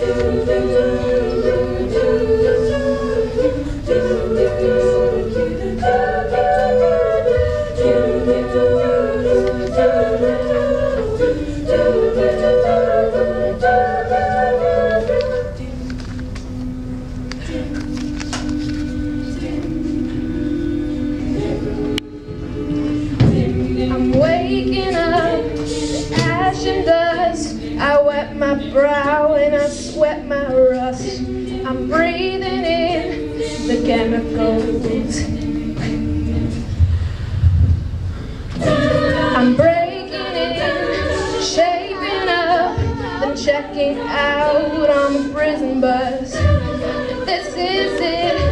I'm my brow and I sweat my rust. I'm breathing in the chemicals. I'm breaking in, shaping up, then checking out on the prison bus. This is it,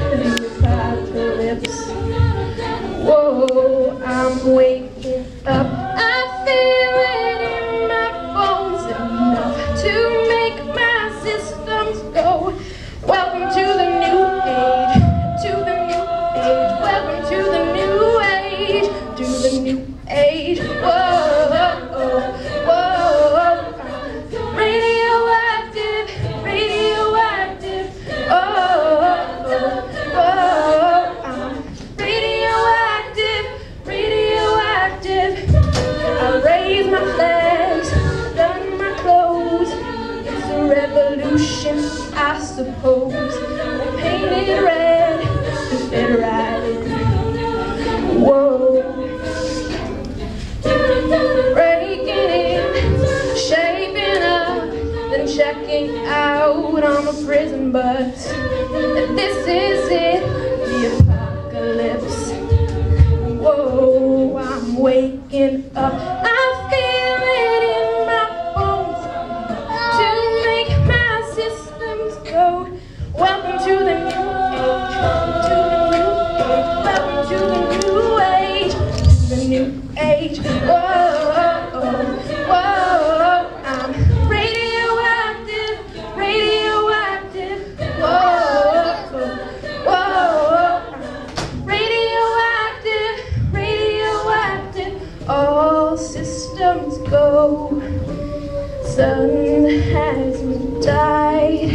to the new age. Whoa, out on a prison bus. This is it, the apocalypse. Whoa, I'm waking up. I feel it in my bones to make my systems go. Welcome to the new age, to the new age. Welcome to the new age, the new age. Whoa, go. Sun has died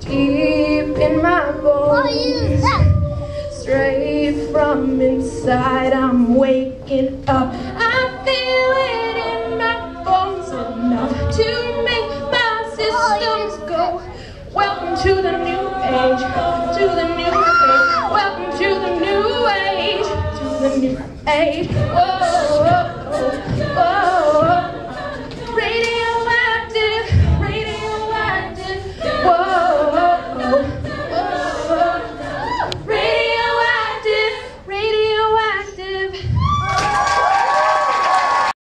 deep in my bones. Straight from inside, I'm waking up. I feel it in my bones oh, enough to make my systems go. Welcome to the new age, to the new age. Welcome to the new age, to the new age. Whoa.